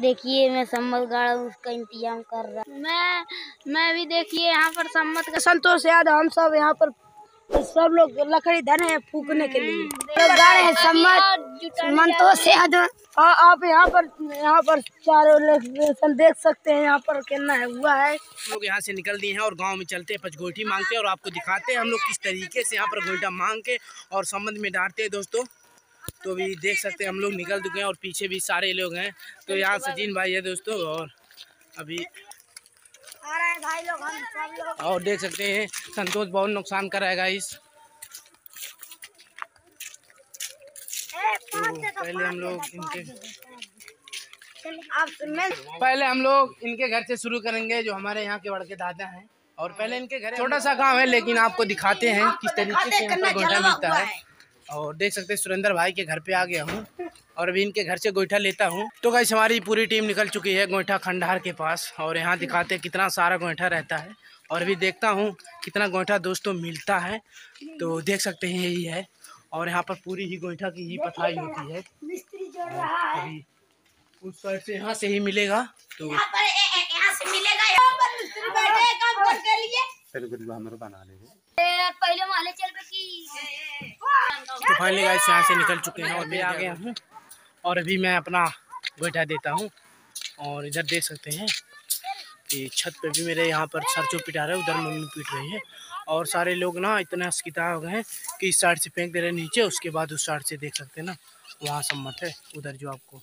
देखिए मैं सम्मत गाड़ा उसका इंतज़ाम कर रहा मैं मैं भी देखिए यहाँ पर सम्मत का संतोष यादव हम सब यहाँ पर सब लोग लकड़ी धरे हैं फूकने के लिए। लोग गा रहे हैं सम्मत संतोष यादव हाँ। आप यहाँ पर यहाँ पर चारों लोग देख सकते हैं यहाँ पर कितना है हुआ है। लोग यहाँ से निकल दिए हैं और गाँव में चलते हैं पचगोठी मांगते हैं और आपको दिखाते हैं हम लोग किस तरीके से यहाँ पर गोईठा मांग के और संबंध में डालते हैं दोस्तों। तो भी देख सकते हैं, हम लोग निकल चुके हैं और पीछे भी सारे लोग हैं। तो यहाँ सचिन भाई है दोस्तों और अभी और देख सकते हैं, संतोष बहुत नुकसान कराएगा इस तो पहले हम लोग इनके पहले हम लोग इनके घर से शुरू करेंगे, जो हमारे यहाँ के बड़के दादा हैं। और पहले इनके घर छोटा सा गाँव है, लेकिन आपको दिखाते हैं किस तरीके से पर गोईठा मिलता है। और देख सकते हैं सुरेंद्र भाई के घर पे आ गया हूँ और अभी इनके घर से गोईठा लेता हूँ। तो गाइस हमारी पूरी टीम निकल चुकी है गोईठा खंडार के पास और यहाँ दिखाते हैं कितना सारा गोईठा रहता है और अभी देखता हूँ कितना गोईठा दोस्तों मिलता है। तो देख सकते हैं यही है और यहाँ पर पूरी ही गोईठा की ही पथाई होती है। मिस्त्री जोड़ रहा है। अभी उस साइड से यहाँ से ही मिलेगा तो यहाँ पर ए- ए- यहाँ से मिलेगा। यहाँ पर मिस्त्री बैठे काम कर के लिए। पहले माले चल रही तो फाइनली गाइस यहाँ से निकल चुके हैं और मैं आ गया हूँ। और अभी मैं अपना गोईठा देता हूँ और इधर देख सकते हैं कि छत पे भी मेरे यहाँ पर सर जो पिटा रहे हैं उधर मम्मी पीट रही है। और सारे लोग ना इतना अस्किता हो गए हैं कि इस साइड से फेंक दे रहे हैं नीचे उसके बाद उस साइड से देख सकते हैं ना वहाँ सम्मत है उधर जो आपको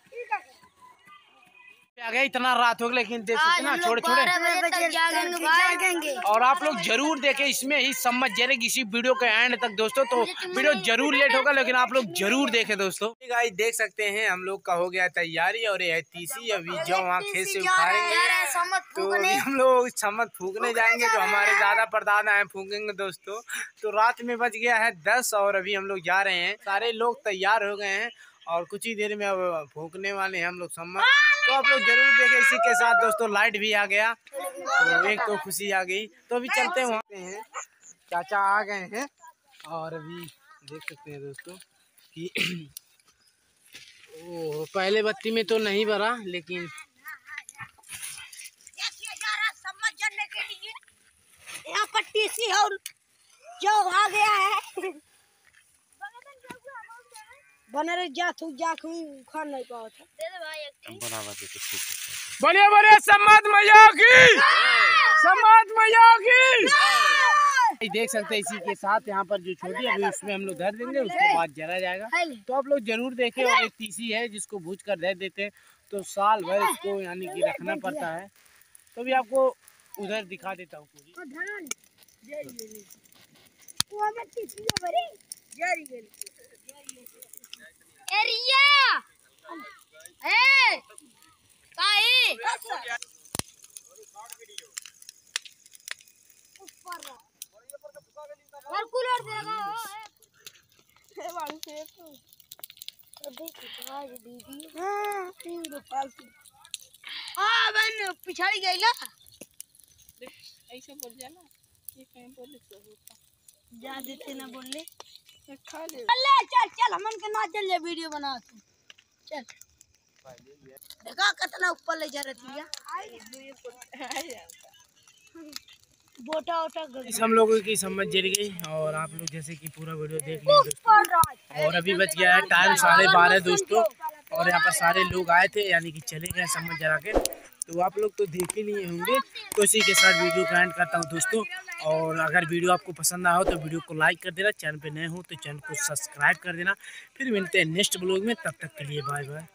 आ गया इतना रात हो गया लेकिन देख सकते ना छोटे छोटे बजे तक जागेंगे भाई और आप लोग ज़रूर देखें इसमें ही समझ जाएगी इसी वीडियो के एंड तक दोस्तों। तो वीडियो ज़रूर लेट होगा लेकिन आप लोग ज़रूर देखें दोस्तों। गाइस देख सकते हैं हम लोग का हो गया तैयारी और ये तीसी अभी जो वहाँ खेत से उठाएँगे तो अभी हम लोग चम्मच फूकने जाएँगे जो हमारे दादा परदादा हैं फूकेंगे दोस्तों। तो रात में बज गया है दस और अभी हम लोग जा रहे हैं। सारे लोग तैयार हो गए हैं और कुछ ही देर में अब फूकने वाले हैं हम लोग सम्मत। तो आप लोग ज़रूर देखें इसी के साथ, दोस्तों लाइट भी आ गया। तो एक तो खुशी आ गई। तो अभी चलते वहाँ हैं। चाचा आ गए हैं। और अभी देख सकते हैं दोस्तों कि ओ पहले बत्ती में तो नहीं भरा, लेकिन यहाँ पर टीसी और जो आ गया है। बने रहे जा तू जा खा नहीं पाओ था। दे दे भाई एक बढ़िया बढ़िया सम्मत मैया की सम्मत मैया की देख सकते हैं इसी के साथ यहाँ पर जो छोटी अभी उसमें हम लोग धर देंगे उसके बाद जला जाएगा। तो आप लोग ज़रूर देखें और एक तीसी है जिसको भूज कर धर देते हैं तो साल भर इसको यानी कि रखना पड़ता है। तो भी आपको उधर दिखा देता हूँ पूरी। एरिया। ए काई और कूलर देगा हाँ। बन पिछाड़ी गई ना। ऐसे बोल जाना ये कहीं बोले तो होता। जा देते ना बोलले खा ले चल चल हमन के ना चल ले वीडियो बना तू चल। देखा कितना ऊपर ले जा रही है बोटा ओटा हम लोगों की समझ जल गई और आप लोग जैसे कि पूरा वीडियो देख लिए और अभी बच गया है टाइम साढ़े बारह दोस्तों। और यहाँ पर सारे लोग आए थे यानी कि चले गए समझ जरा के। तो आप लोग तो देख ही लिए होंगे। तो इसी के साथ वीडियो का एंड करता हूँ दोस्तों। और अगर वीडियो आपको पसंद आया हो तो वीडियो को लाइक कर देना। चैनल पे नए हो तो चैनल को सब्सक्राइब कर देना। फिर मिलते हैं नेक्स्ट ब्लॉग में। तब तक के लिए बाय बाय